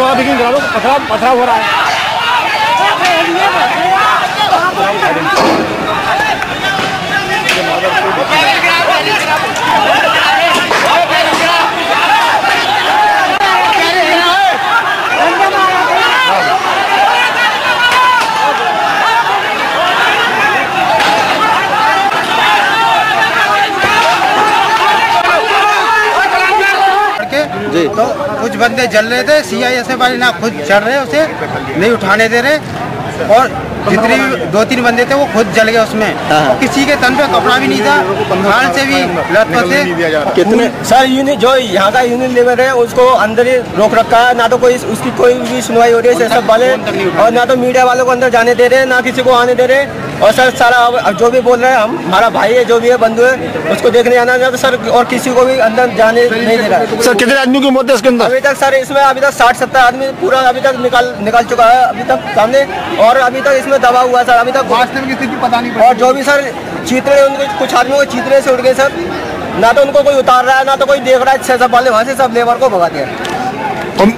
थोड़ा बिगिन करा दो पथरा पथरा हो रहा है जी। तो कुछ बंदे जल रहे थे सीआईएसएफ वाले ना खुद चढ़ रहे उसे नहीं उठाने दे रहे। और जितने भी दो तीन बंदे थे वो खुद जल गए उसमें। हाँ। और किसी के तन पे कपड़ा भी नहीं था खान से भी लथपथ थे कितने? सर यूनिट जो यहाँ का यूनियन लेबर है उसको अंदर ही रोक रखा है ना तो कोई उसकी कोई भी सुनवाई हो रही है सब वाले और ना तो मीडिया वालों को अंदर जाने दे रहे हैं ना किसी को आने दे रहे। और सर सारा जो भी बोल रहे हैं हम हमारा भाई है जो भी है बंधु है उसको देखने आना है तो सर और किसी को भी अंदर जाने नहीं दे रहा है। सर कितने आदमियों की मौत है इसके अंदर? अभी तक सर इसमें अभी तक साठ सत्तर आदमी पूरा अभी तक निकाल निकाल चुका है अभी तक सामने और अभी तक इसमें दबा हुआ है सर अभी तक वास्तव की स्थिति पता नहीं और जो भी सर चीतरे उनके कुछ आदमियों को चीतरे से उड़ गए सर। ना तो उनको कोई उतार रहा है ना तो कोई देख रहा है छह सब वाले वहाँ से सब लेबर को भगा दिया। हम